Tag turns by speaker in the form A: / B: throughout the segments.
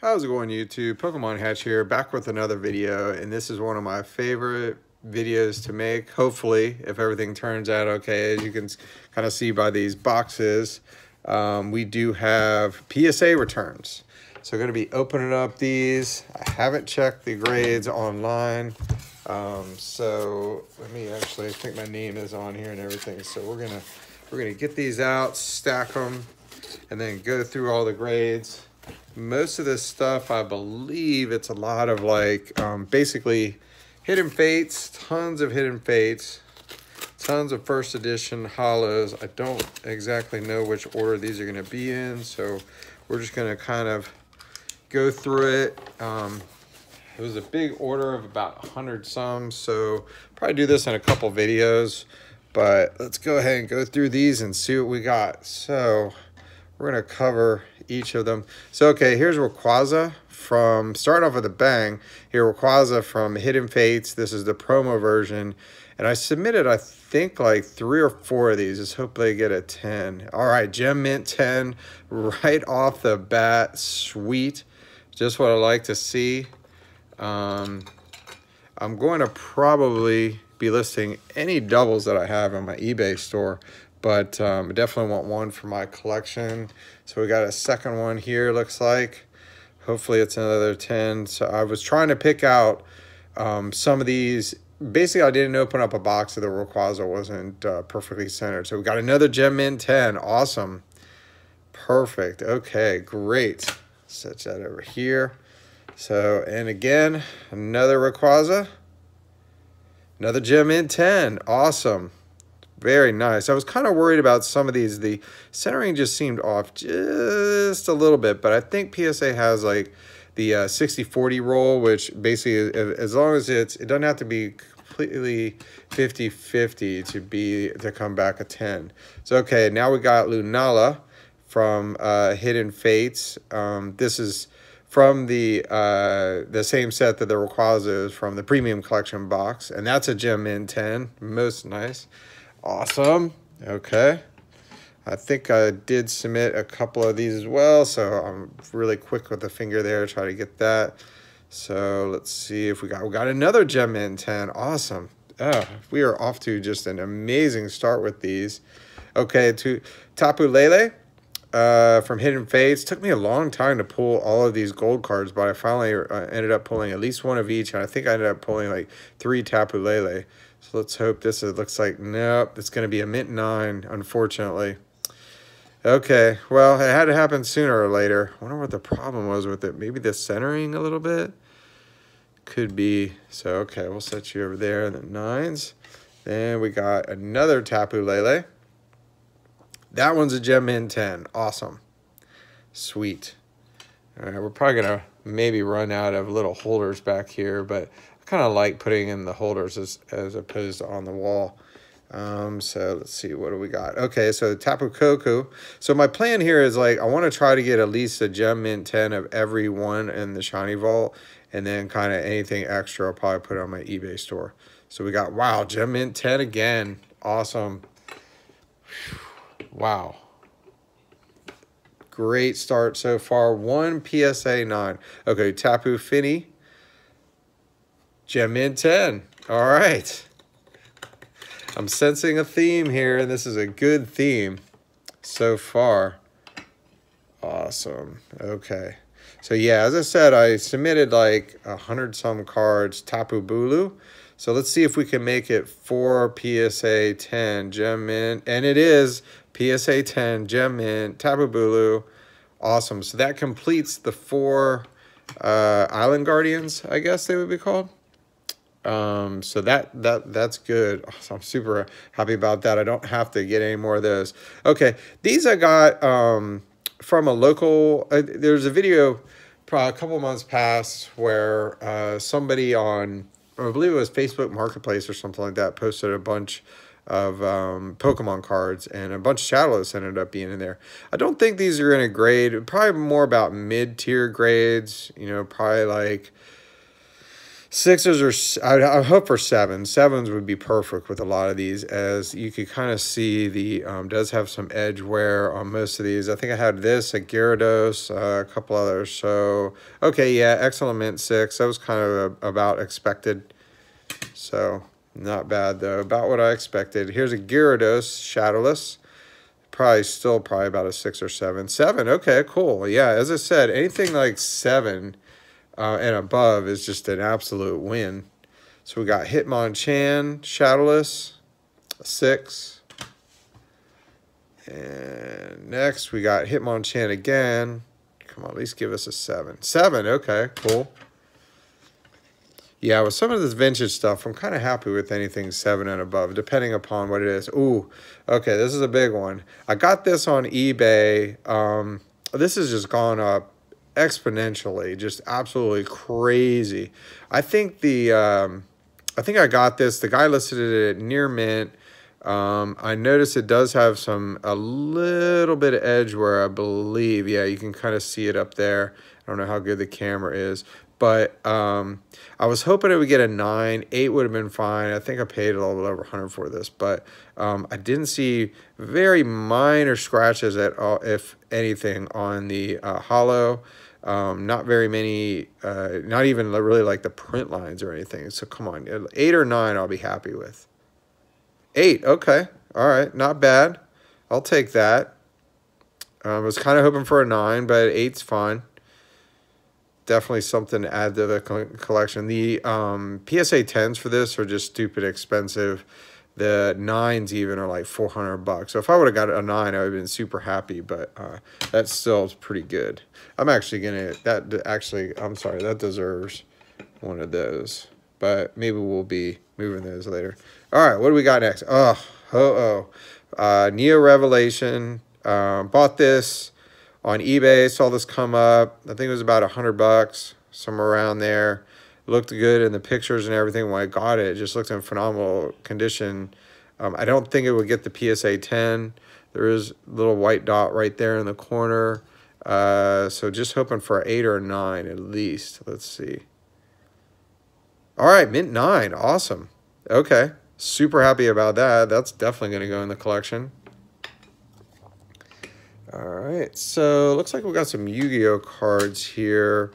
A: How's it going YouTube? Pokemon Hatcher here, back with another video, and this is one of my favorite videos to make, hopefully, if everything turns out okay. As you can kind of see by these boxes, um, we do have PSA returns. So I'm going to be opening up these. I haven't checked the grades online, um, so let me actually, I think my name is on here and everything, so we're going to we're gonna get these out, stack them, and then go through all the grades most of this stuff, I believe it's a lot of like um, basically hidden fates, tons of hidden fates, tons of first edition holos. I don't exactly know which order these are going to be in, so we're just going to kind of go through it. Um, it was a big order of about 100 some, so probably do this in a couple videos, but let's go ahead and go through these and see what we got. So we're going to cover each of them. So, okay, here's Rayquaza from, starting off with a bang, here Rayquaza from Hidden Fates. This is the promo version. And I submitted, I think, like three or four of these. Just hope they get a 10. All right, Gem Mint 10 right off the bat. Sweet. Just what I like to see. Um, I'm going to probably be listing any doubles that I have in my eBay store but um, I definitely want one for my collection. So we got a second one here, looks like. Hopefully it's another 10. So I was trying to pick out um, some of these. Basically, I didn't open up a box of the Rayquaza wasn't uh, perfectly centered. So we got another Gem Mint 10. Awesome. Perfect. Okay, great. Set that over here. So, and again, another Rayquaza. Another Gem Mint 10. Awesome. Very nice. I was kind of worried about some of these. The centering just seemed off just a little bit, but I think PSA has like the 60-40 uh, roll, which basically, as long as it's, it doesn't have to be completely 50-50 to be, to come back a 10. So, okay, now we got Lunala from uh, Hidden Fates. Um, this is from the uh, the same set that the Rayquaza is from the Premium Collection box, and that's a Gem Mint 10. Most nice. Awesome. Okay. I think I did submit a couple of these as well, so I'm really quick with the finger there, try to get that. So let's see if we got we got another Gem Mint 10. Awesome. Oh, we are off to just an amazing start with these. Okay, to Tapu Lele uh, from Hidden Fates. Took me a long time to pull all of these gold cards, but I finally uh, ended up pulling at least one of each, and I think I ended up pulling like three Tapu Lele. So let's hope this is, looks like, nope, it's going to be a mint 9, unfortunately. Okay, well, it had to happen sooner or later. I wonder what the problem was with it. Maybe the centering a little bit? Could be. So, okay, we'll set you over there, and the 9s. Then we got another Tapu Lele. That one's a Gem Mint 10. Awesome. Sweet. All right, we're probably going to maybe run out of little holders back here, but I kind of like putting in the holders as, as opposed to on the wall. Um, so let's see, what do we got? Okay, so Tapu Koko. So my plan here is like, I want to try to get at least a Gem Mint 10 of every one in the Shiny Vault. And then kind of anything extra I'll probably put on my eBay store. So we got, wow, Gem Mint 10 again. Awesome. Wow. Great start so far. One PSA 9. Okay, Tapu Fini. Gem Mint 10. All right. I'm sensing a theme here, and this is a good theme so far. Awesome. Okay. So yeah, as I said, I submitted like a hundred some cards, Tapu Bulu. So let's see if we can make it four PSA 10 Gem Mint. And it is PSA 10 Gem Mint, Tapu Bulu. Awesome. So that completes the four uh, Island Guardians, I guess they would be called. Um, so that that that's good. So I'm super happy about that. I don't have to get any more of those. Okay, these I got um, from a local. Uh, there's a video a couple months past where uh, somebody on I believe it was Facebook Marketplace or something like that posted a bunch of um, Pokemon cards and a bunch of Shadowless ended up being in there. I don't think these are in a grade. Probably more about mid tier grades. You know, probably like Sixes or I, I hope for seven. Sevens would be perfect with a lot of these as you could kind of see the, um, does have some edge wear on most of these. I think I had this, a Gyarados, uh, a couple others. So, okay, yeah, excellent mint six. That was kind of a, about expected. So, not bad though. About what I expected. Here's a Gyarados, Shadowless. Probably still probably about a six or seven. Seven, okay, cool. Yeah, as I said, anything like seven uh, and above is just an absolute win. So we got Hitmonchan, Shadowless, six. And next we got Hitmonchan again. Come on, at least give us a seven. Seven, okay, cool. Yeah, with some of this vintage stuff, I'm kind of happy with anything seven and above, depending upon what it is. Ooh, okay, this is a big one. I got this on eBay. Um, this has just gone up exponentially, just absolutely crazy. I think the um, I think I got this. The guy listed it at near mint. Um, I noticed it does have some a little bit of edge where I believe, yeah, you can kind of see it up there. I don't know how good the camera is, but um, I was hoping it would get a nine. Eight would have been fine. I think I paid a little bit over 100 for this, but um, I didn't see very minor scratches at all, if anything, on the uh, holo. Um, not very many, uh, not even really like the print lines or anything. So come on, eight or nine I'll be happy with. Eight, okay. All right, not bad. I'll take that. Um, I was kind of hoping for a nine, but eight's fine. Definitely something to add to the collection. The um, PSA 10s for this are just stupid expensive. The nines even are like 400 bucks. So if I would have got a nine, I would have been super happy, but uh, that still is pretty good. I'm actually going to, that actually, I'm sorry, that deserves one of those. But maybe we'll be moving those later. All right, what do we got next? Oh, oh, oh. Uh, Neo Revelation. Uh, bought this on eBay. Saw this come up. I think it was about a hundred bucks, somewhere around there looked good in the pictures and everything when I got it. It just looked in phenomenal condition. Um, I don't think it would get the PSA 10. There is a little white dot right there in the corner. Uh, so just hoping for 8 or 9 at least. Let's see. All right, mint 9. Awesome. Okay. Super happy about that. That's definitely going to go in the collection. All right, so looks like we got some Yu-Gi-Oh cards here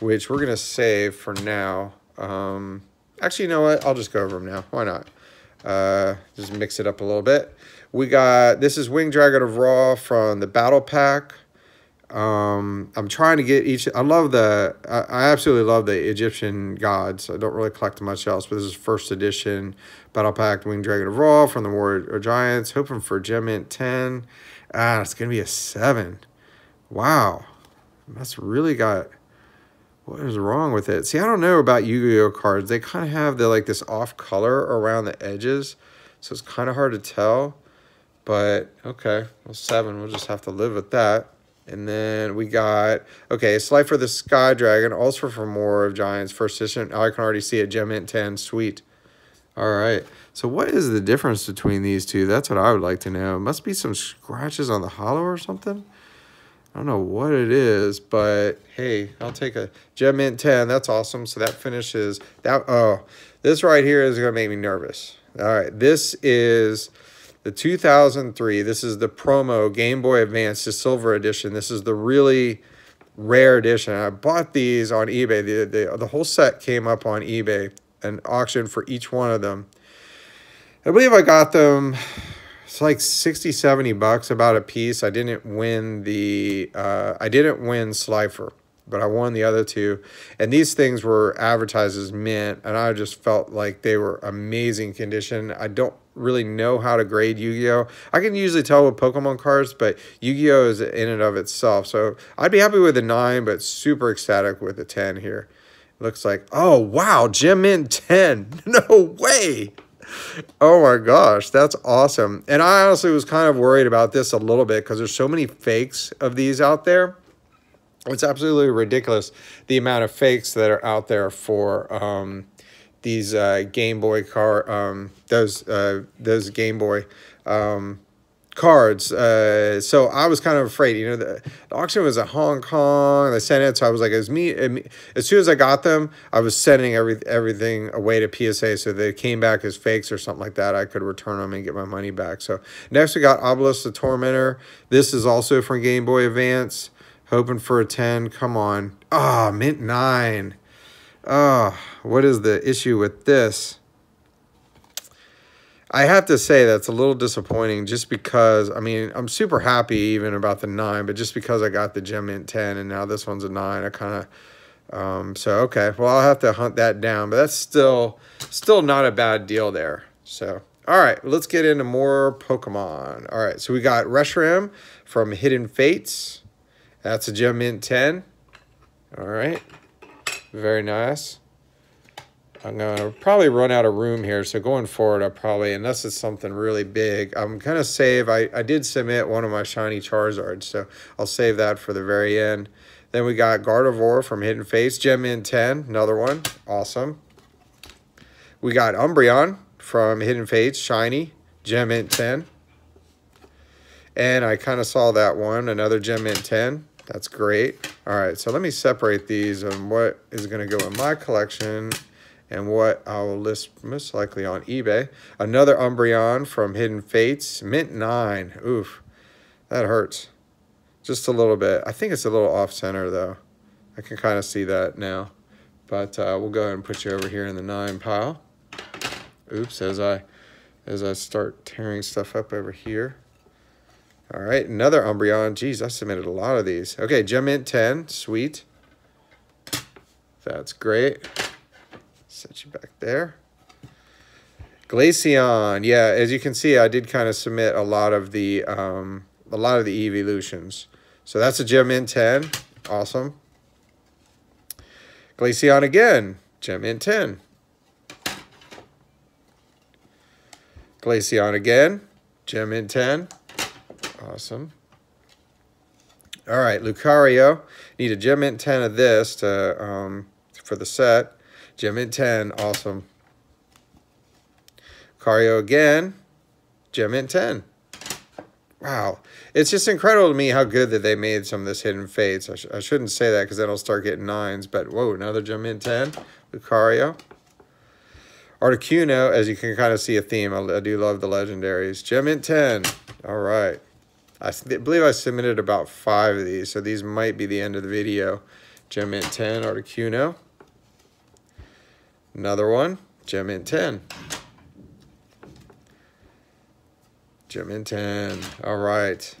A: which we're to save for now. Um, actually, you know what? I'll just go over them now. Why not? Uh, just mix it up a little bit. We got, this is Wing Dragon of Ra from the Battle Pack. Um, I'm trying to get each, I love the, I, I absolutely love the Egyptian gods. I don't really collect much else, but this is first edition Battle Pack Wing Dragon of Ra from the Warrior Giants. Hoping for Gem Mint 10. Ah, it's going to be a 7. Wow. That's really got what is wrong with it? See, I don't know about Yu-Gi-Oh cards. They kind of have the like this off color around the edges. So it's kind of hard to tell. But okay, well, seven. We'll just have to live with that. And then we got, okay, Slifer the Sky Dragon, also for more of Giants, first edition. Oh, I can already see it, Gem Mint 10, sweet. All right, so what is the difference between these two? That's what I would like to know. It must be some scratches on the holo or something. I don't know what it is, but hey, I'll take a Gem Mint 10. That's awesome. So that finishes that. Oh, this right here is going to make me nervous. All right, this is the 2003. This is the promo Game Boy Advance, the silver edition. This is the really rare edition. I bought these on eBay. The, the, the whole set came up on eBay, an auction for each one of them. I believe I got them it's like 60 70 bucks about a piece. I didn't win the uh, i didn't win slifer but i won the other two. And these things were advertised as mint and i just felt like they were amazing condition. I don't really know how to grade yu-gi-oh. I can usually tell with pokemon cards but yu-gi-oh is in and of itself. So i'd be happy with a 9 but super ecstatic with a 10 here looks like oh wow Gem Mint 10 no way oh my gosh, that's awesome. And I honestly was kind of worried about this a little bit because there's so many fakes of these out there. It's absolutely ridiculous the amount of fakes that are out there for um, these uh, Game Boy car, um, those uh, those Game Boy um, cards. Uh, so I was kind of afraid. You know, the, the, auction was at Hong Kong. They sent it, so I was like, as me, as soon as I got them, I was sending every everything away to PSA, so they came back as fakes or something like that. I could return them and get my money back. So next we got Obelisk the Tormentor. This is also from Game Boy Advance. Hoping for a 10. Come on. Ah, oh, mint 9. Ah, oh, what is the issue with this? I have to say that's a little disappointing just because, I mean, I'm super happy even about the 9, but just because I got the Gem Mint 10 and now this one's a 9, I kind of, um, so, okay, well, I'll have to hunt that down, but that's still, still not a bad deal there. So, all right, let's get into more Pokemon. All right, so we got Reshiram from Hidden Fates. That's a Gem Mint 10. All right, very nice. I'm going to probably run out of room here. So going forward, I'll probably, unless it's something really big, I'm going to save. I, I did submit one of my shiny Charizards, so I'll save that for the very end. Then we got Gardevoir from Hidden Fates, Gem Mint 10, another one. Awesome. We got Umbreon from Hidden Fates, shiny, Gem Mint 10. And I kind of saw that one, another Gem Mint 10. That's great. All right, so let me separate these and what is going to go in my collection and what I will list most likely on eBay. Another Umbreon from Hidden Fates, Mint 9. Oof, that hurts. Just a little bit. I think it's a little off-center, though. I can kind of see that now. But uh, we'll go ahead and put you over here in the 9 pile. Oops, as I, as I start tearing stuff up over here. All right, another Umbreon. Geez, I submitted a lot of these. Okay, Gem Mint 10. Sweet. That's great. Set you back there. Glaceon. Yeah, as you can see, I did kind of submit a lot of the um, a lot of the evolutions. So that's a Gem Mint 10. Awesome. Glaceon again. Gem Mint 10. Glaceon again. Gem Mint 10. Awesome. All right, Lucario. Need a Gem Mint 10 of this to um, for the set. Gem Mint 10, awesome. Cario again, Gem Mint 10. Wow. It's just incredible to me how good that they made some of this Hidden Fates. I, sh I shouldn't say that because then I'll start getting nines. But, whoa, another Gem Mint 10. Lucario. Articuno, as you can kind of see a theme. I, I do love the legendaries. Gem Mint 10. All right. I believe I submitted about five of these, so these might be the end of the video. Gem Mint 10, Articuno. Another one, Gem Mint 10. Gem Mint 10. All right.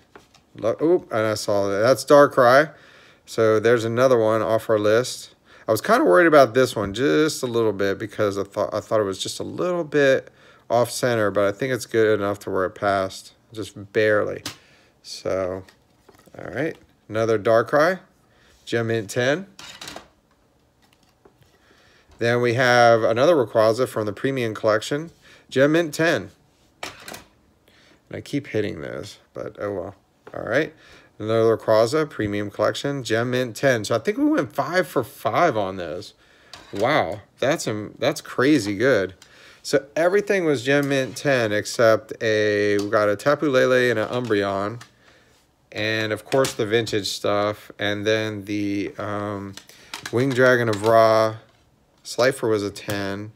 A: Oop, and I saw that. That's Darkrai. So there's another one off our list. I was kind of worried about this one just a little bit because I thought I thought it was just a little bit off center, but I think it's good enough to where it passed, just barely. So, all right, another Darkrai, Gem Mint 10. Then we have another Rayquaza from the Premium Collection, Gem Mint 10. And I keep hitting those, but oh well. All right. Another Rayquaza, Premium Collection, Gem Mint 10. So I think we went five for five on those. Wow, that's um, that's crazy good. So everything was Gem Mint 10 except a, we got a Tapu Lele and an Umbreon. And of course the vintage stuff. And then the um, Wing Dragon of Ra, Slifer was a 10.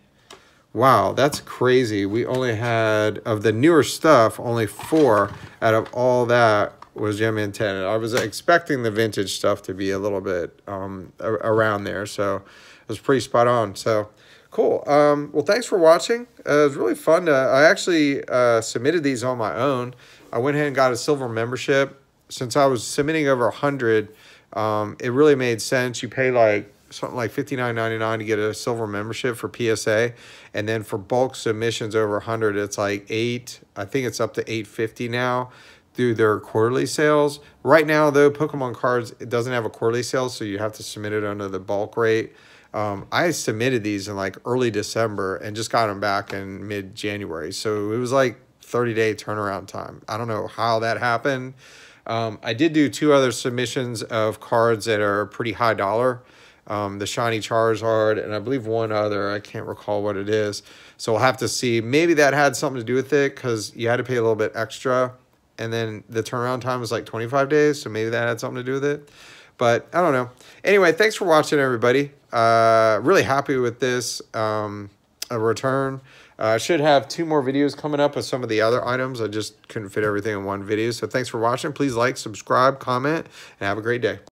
A: Wow, that's crazy. We only had, of the newer stuff, only four out of all that was Gem 10. I was expecting the vintage stuff to be a little bit um, around there, so it was pretty spot on. So, cool. Um, well, thanks for watching. Uh, it was really fun. To, I actually uh, submitted these on my own. I went ahead and got a silver membership. Since I was submitting over 100, um, it really made sense. You pay like something like fifty nine ninety nine to get a silver membership for PSA, and then for bulk submissions over hundred, it's like eight. I think it's up to eight fifty now through their quarterly sales. Right now, though, Pokemon cards it doesn't have a quarterly sale, so you have to submit it under the bulk rate. Um, I submitted these in like early December and just got them back in mid January, so it was like thirty day turnaround time. I don't know how that happened. Um, I did do two other submissions of cards that are pretty high dollar um, the shiny Charizard, and I believe one other. I can't recall what it is. So we'll have to see. Maybe that had something to do with it because you had to pay a little bit extra. and then the turnaround time was like 25 days, so maybe that had something to do with it. But I don't know. Anyway, thanks for watching, everybody. Uh, really happy with this um, a return. Uh, I uh, should have two more videos coming up of some of the other items. I just couldn't fit everything in one video. So thanks for watching. Please like, subscribe, comment, and have a great day.